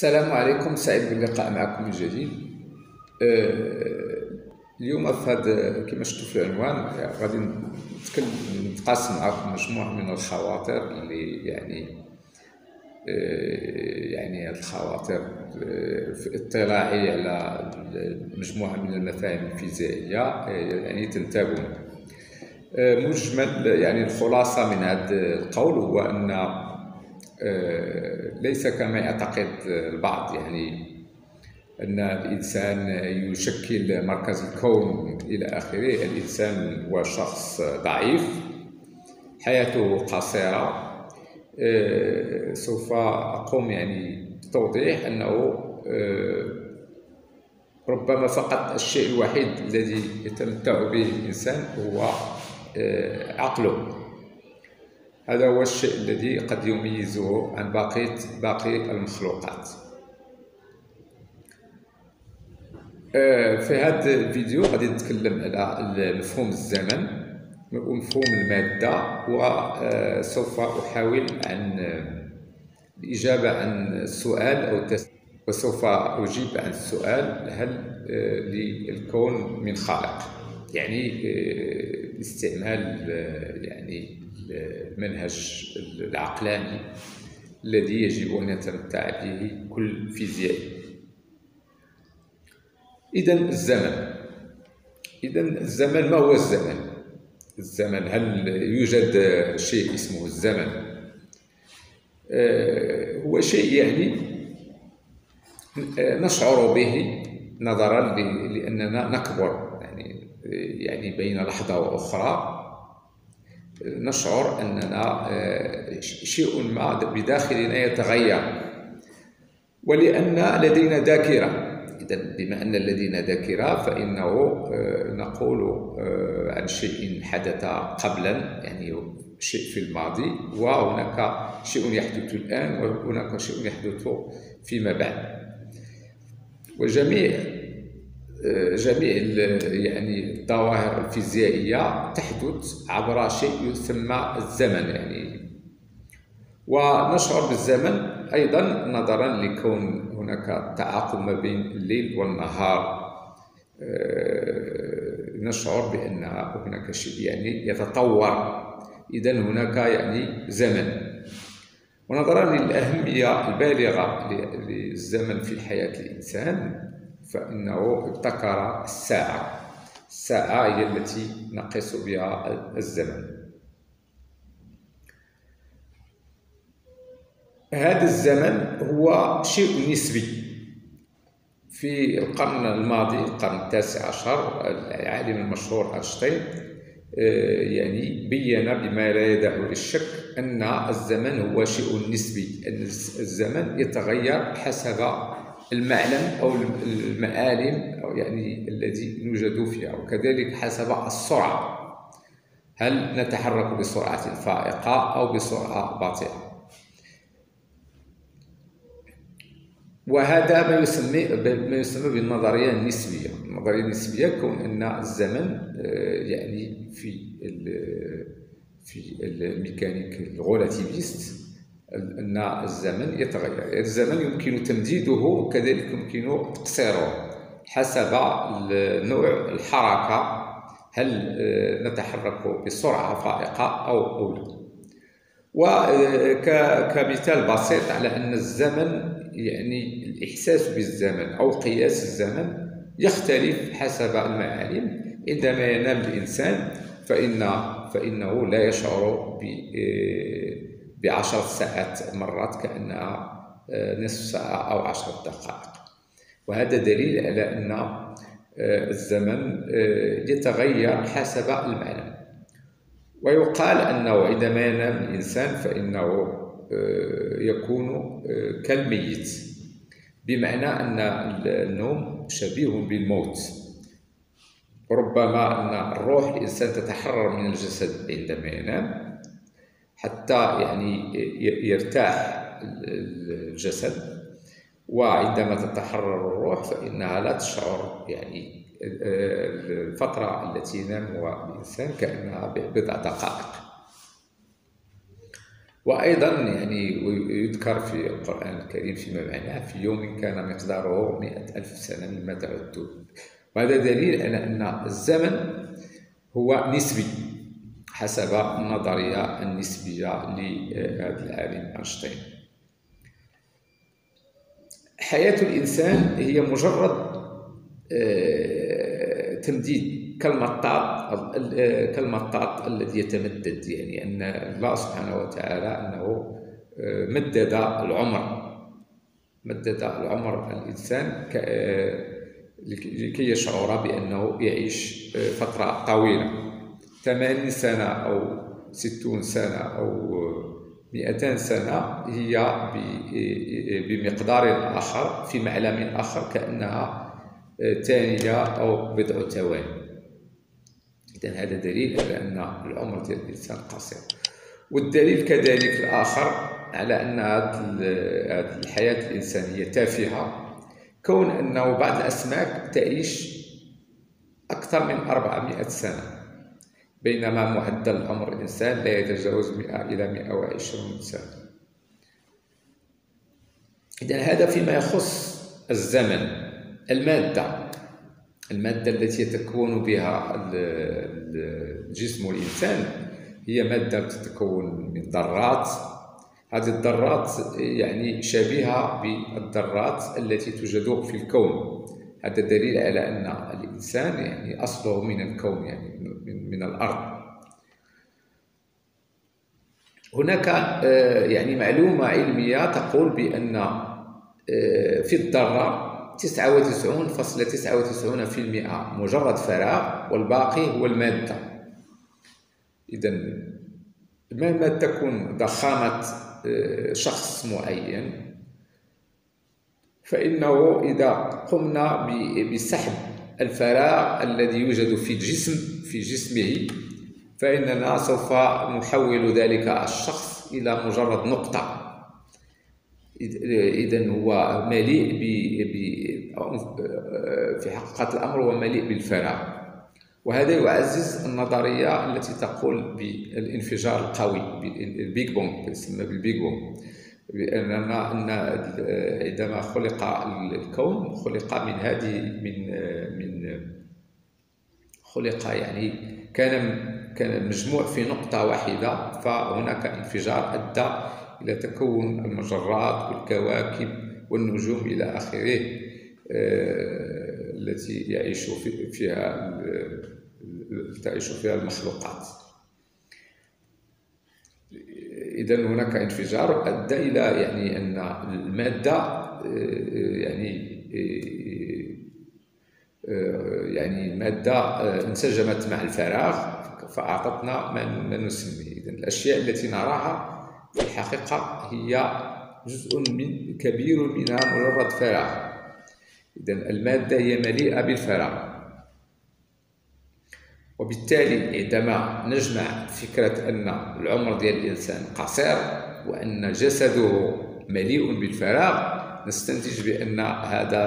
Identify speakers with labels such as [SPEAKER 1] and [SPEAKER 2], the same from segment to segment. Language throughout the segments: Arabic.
[SPEAKER 1] السلام عليكم سعيد باللقاء معكم من جديد. آه، اليوم في هذا كما شفتوا في العنوان غادي نتقاسم معكم مجموعة من الخواطر اللي يعني آه، يعني الخواطر آه، في اطلاعي على مجموعة من المفاهيم الفيزيائية يعني تنتابون مجمل يعني الخلاصة من هذا القول هو آه، ليس كما يعتقد البعض. يعني أن الإنسان يشكل مركز الكون إلى آخره. الإنسان هو شخص ضعيف حياته قصيرة. آه، سوف أقوم يعني بتوضيح أنه آه، ربما فقط الشيء الوحيد الذي يتمتع به الإنسان هو عقله. هذا هو الشيء الذي قد يميزه عن بقية باقي المخلوقات. آه، في هذا الفيديو غادي نتكلم على مفهوم الزمن ومفهوم المادة وسوف أحاول عن الإجابة عن السؤال أو وسوف أجيب عن السؤال هل آه، للكون من خالق؟ يعني آه، استعمال يعني المنهج العقلاني الذي يجب أن يتمتع به كل فيزيائي إذا الزمن إذا الزمن ما هو الزمن؟ الزمن هل يوجد شيء اسمه الزمن؟ آه، هو شيء يعني نشعر به نظرا لأننا نكبر يعني يعني بين لحظة وأخرى نشعر أننا آه، شيء ما بداخلنا يتغير. ولأن لدينا ذاكرة. إذا بما أن لدينا ذاكرة فإنه آه، نقول آه، عن شيء حدث قبلا يعني شيء في الماضي وهناك شيء يحدث الآن وهناك شيء يحدث فيما بعد. وجميع جميع يعني الظواهر الفيزيائية تحدث عبر شيء يسمى الزمن يعني. ونشعر بالزمن أيضا نظرا لكون هناك تعاقب ما بين الليل والنهار. آه، نشعر بأن هناك شيء يعني يتطور. إذا هناك يعني زمن. ونظرا للأهمية البالغة للزمن في حياة الإنسان فإنه ابتكر الساعة. الساعة هي التي نقيس بها الزمن. هذا الزمن هو شيء نسبي. في القرن الماضي القرن التاسع عشر العالم المشهور أينشتاين آه، يعني بين بما لا يدع للشك أن الزمن هو شيء نسبي الزمن يتغير حسب المعلم أو المعالم أو يعني الذي نوجد فيها وكذلك حسب السرعة. هل نتحرك بسرعة فائقة أو بسرعة بطيئة وهذا ما يسمى ما يسمى بالنظرية النسبية، النظرية النسبية كون أن الزمن آه، يعني في في الميكانيك ال relativiste أن الزمن يتغير. الزمن يمكن تمديده وكذلك يمكن تقصيره حسب نوع الحركة هل آه، نتحرك بسرعة فائقة أو لا وكمثال بسيط على أن الزمن يعني الإحساس بالزمن أو قياس الزمن يختلف حسب المعالم. عندما ينام الإنسان فإن فإنه لا يشعر آه، بعشر ساعات مرات كأنها آه، نصف ساعة أو عشر دقائق. وهذا دليل على أن آه، الزمن آه، يتغير حسب المعلم. ويقال أنه عندما ينام الإنسان فإنه يكون كالميت. بمعنى أن النوم شبيه بالموت. ربما أن الروح الإنسان تتحرر من الجسد عندما ينام. حتى يعني يرتاح الجسد وعندما تتحرر الروح فإنها لا تشعر. يعني الفترة التي ينام الإنسان كأنها بضع دقائق. وأيضا يعني يذكر في القرآن الكريم فيما معناه في يوم كان مقداره مئة ألف سنة مما تعدون وهذا دليل على أن الزمن هو نسبي؟ حسب النظرية النسبية لهذا العالم أينشتاين. حياة الإنسان هي مجرد آه، تمديد كالمطاط كالمطاط الذي يتمدد يعني أن الله سبحانه وتعالى أنه آه، مدد العمر. مدد العمر الإنسان آه، لكي يشعر بأنه يعيش فترة طويلة. 80 سنة أو 60 سنة أو 200 سنة هي بمقدار آخر في معلم آخر كأنها ثانية أو بضع ثواني. إذا هذا دليل على أن العمر ديال الإنسان قصير. والدليل كذلك الآخر على أن هذه الحياة الإنسانية تافهة. كون أنه بعض الأسماك تعيش أكثر من 400 سنة. بينما معدل عمر الإنسان لا يتجاوز 100 إلى 120 سنة. إذا هذا فيما يخص الزمن المادة المادة التي يتكون بها جسم الإنسان هي مادة تتكون من ذرات. هذه الذرات يعني شبيهة بالذرات التي توجد في الكون. هذا دليل على أن الإنسان يعني أصله من الكون يعني من, الأرض. هناك آه، يعني معلومة علمية تقول بأن آه، في الذرة 99.99% مجرد فراغ والباقي هو المادة. إذا مهما تكون ضخامة آه، شخص معين فإنه إذا قمنا بسحب الفراغ الذي يوجد في الجسم في جسمه فإننا سوف نحول ذلك الشخص إلى مجرد نقطة. إذا هو مليء ب في حقيقة الأمر هو مليء بالفراغ. وهذا يعزز النظرية التي تقول بالانفجار القوي ال Big Bang تسمى بال Big Bang بأننا أن عندما خلق الكون خلق من هذه من من خلق يعني كان كان مجموع في نقطة واحدة فهناك انفجار أدى إلى تكون المجرات والكواكب والنجوم إلى آخره آه، التي يعيش فيها تعيش فيها المخلوقات. إذا هناك انفجار أدى إلى يعني أن المادة آه، يعني آه، يعني المادة انسجمت مع الفراغ فأعطتنا ما نسميه. إذا الأشياء التي نراها في الحقيقة هي جزء من كبير منها مجرد فراغ. إذا المادة هي مليئة بالفراغ. وبالتالي عندما نجمع فكرة أن العمر ديال الإنسان قصير وأن جسده مليء بالفراغ نستنتج بأن هذا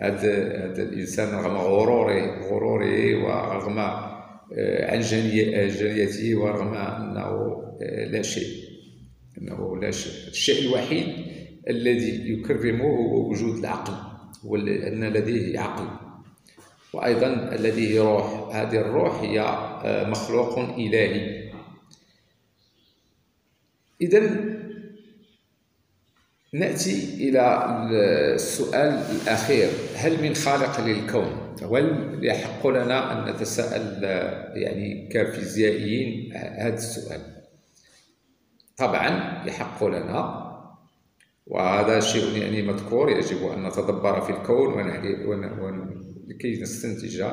[SPEAKER 1] هذا هذا الإنسان رغم غروره غروره ورغم آه، عنجانيته ورغم أنه آه، لا شيء أنه لا شيء. الشيء الوحيد الذي يكرمه هو وجود العقل هو أن لديه عقل. وأيضا لديه روح. هذه الروح هي آه، مخلوق إلهي. إذا نأتي إلى السؤال الأخير. هل من خالق للكون؟ هل يحق لنا أن نتساءل يعني كفيزيائيين؟ هذا السؤال؟ طبعا يحق لنا وهذا شيء يعني مذكور. يجب أن نتدبر في الكون ولكي نستنتج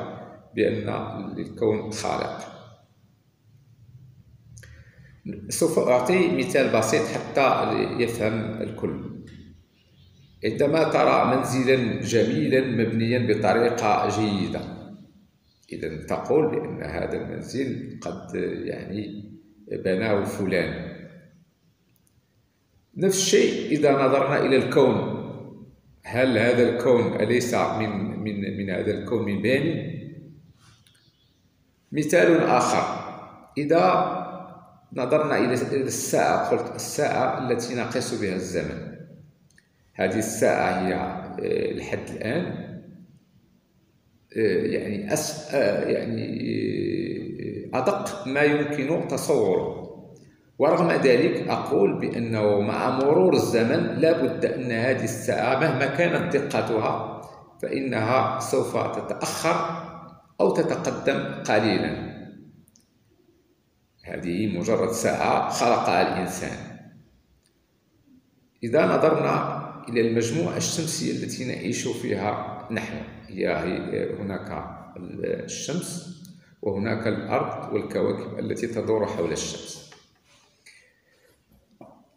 [SPEAKER 1] بأن للكون خالق. سوف أعطي مثال بسيط حتى يفهم الكل. عندما ترى منزلا جميلا مبنيا بطريقة جيدة إذا تقول بأن هذا المنزل قد يعني بناه فلان. نفس الشيء إذا نظرنا إلى الكون. هل هذا الكون أليس من من من هذا الكون من باني مثال آخر. إذا نظرنا إلى الساعة قلت الساعة التي نقيس بها الزمن. هذه الساعة هي آه، لحد الآن. آه، يعني أس يعني أدق ما يمكن تصوره. ورغم ذلك أقول بأنه مع مرور الزمن لا بد أن هذه الساعة مهما كانت دقتها فإنها سوف تتأخر أو تتقدم قليلا. هذه مجرد ساعة خلقها الإنسان. إذا نظرنا إلى المجموعة الشمسية التي نعيش فيها نحن هي هناك الشمس وهناك الأرض والكواكب التي تدور حول الشمس.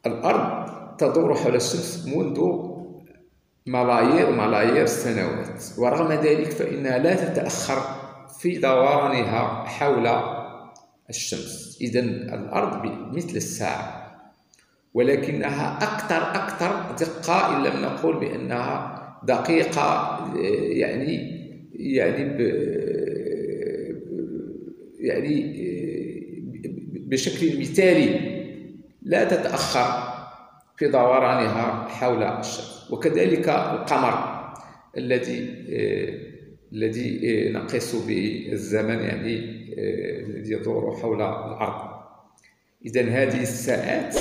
[SPEAKER 1] الأرض تدور حول الشمس منذ ملايير ملايير السنوات ورغم ذلك فإنها لا تتأخر في دورانها حول الشمس. إذا الأرض مثل الساعة. ولكنها أكثر أكثر دقة إن لم نقول بأنها دقيقة يعني يعني ب يعني بشكل مثالي. لا تتأخر. في دورانها حول الشمس. وكذلك القمر الذي الذي نقيس به الزمن يعني الذي يدور حول الأرض. إذا هذه الساعات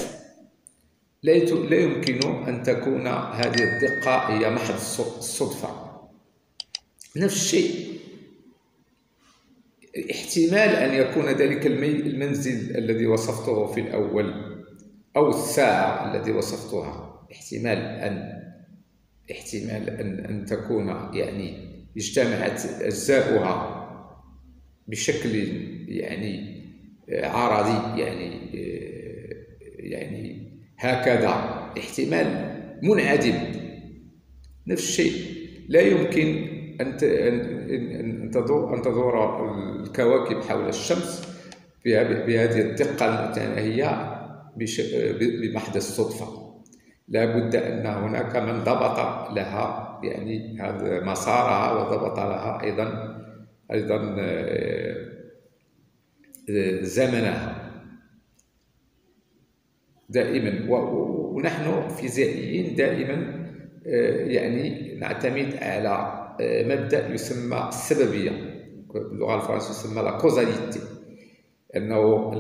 [SPEAKER 1] لا يمكن أن تكون هذه الدقة هي محض الصدفة. نفس الشيء احتمال أن يكون ذلك المنزل الذي وصفته في الأول. أو الساعة التي وصفتها. احتمال أن احتمال أن أن تكون يعني اجتمعت أجزاؤها بشكل يعني عرضي يعني يعني هكذا. احتمال منعدم. نفس الشيء. لا يمكن أن أن تدور أن تدور الكواكب حول الشمس بهذه الدقة المتناهية. بمحض الصدفة لا بد أن هناك من ضبط لها يعني هذا مسارها وضبط لها أيضا أيضا آه، زمنها. دائما. ونحن فيزيائيين دائما آه، يعني نعتمد على آه، مبدأ يسمى السببية باللغة الفرنسية يسمى لا كوزاليتي أنه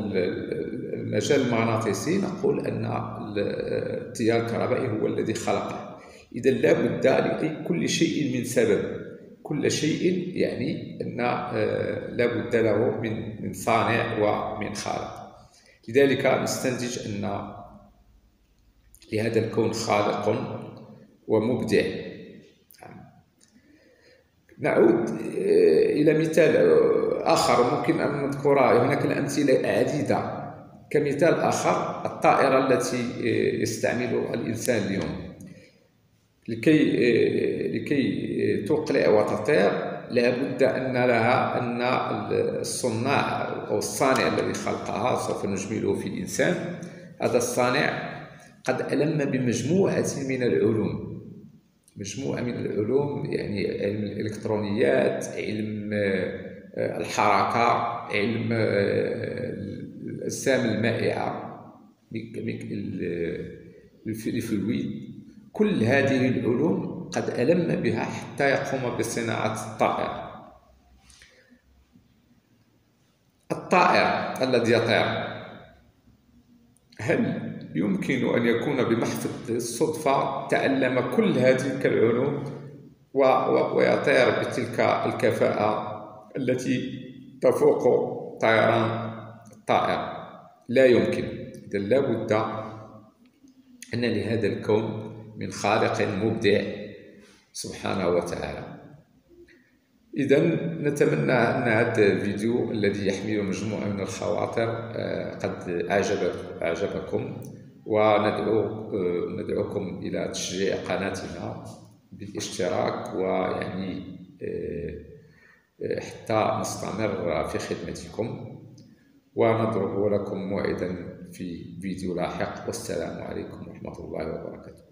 [SPEAKER 1] المجال المغناطيسي نقول أن التيار الكهربائي هو الذي خلقه. إذا لا بد لكل شيء من سبب. كل شيء يعني أن آه، لا بد له من من صانع ومن خالق لذلك نستنتج أن لهذا الكون خالق ومبدع. نعود آه، إلى مثال آخر ممكن أن نذكر. هناك الأمثلة عديدة كمثال آخر الطائرة التي آه، يستعملها الإنسان اليوم. لكي آه، لكي تقلع وتطير لابد أن لها أن الصناع أو الصانع الذي خلقها سوف نجمله في الإنسان. هذا الصانع قد ألم بمجموعة من العلوم. مجموعة من العلوم يعني علم الإلكترونيات علم آه، الحركة علم الأجسام المائعة الفلويد. كل هذه العلوم قد ألم بها حتى يقوم بصناعة الطائر. الطائر الذي يطير. هل يمكن أن يكون بمحض الصدفة تعلم كل هذه العلوم ويطير بتلك الكفاءة التي تفوق طيران الطائر؟ لا يمكن. إذا لا بد أن لهذا الكون من خالق مبدع سبحانه وتعالى. إذا نتمنى أن هذا الفيديو الذي يحمل مجموعة من الخواطر آه، قد أعجب أعجبكم. وندعو آه، ندعوكم إلى تشجيع قناتنا بالاشتراك ويعني آه، حتى نستمر في خدمتكم. ونضرب لكم موعدا في فيديو لاحق والسلام عليكم ورحمة الله وبركاته.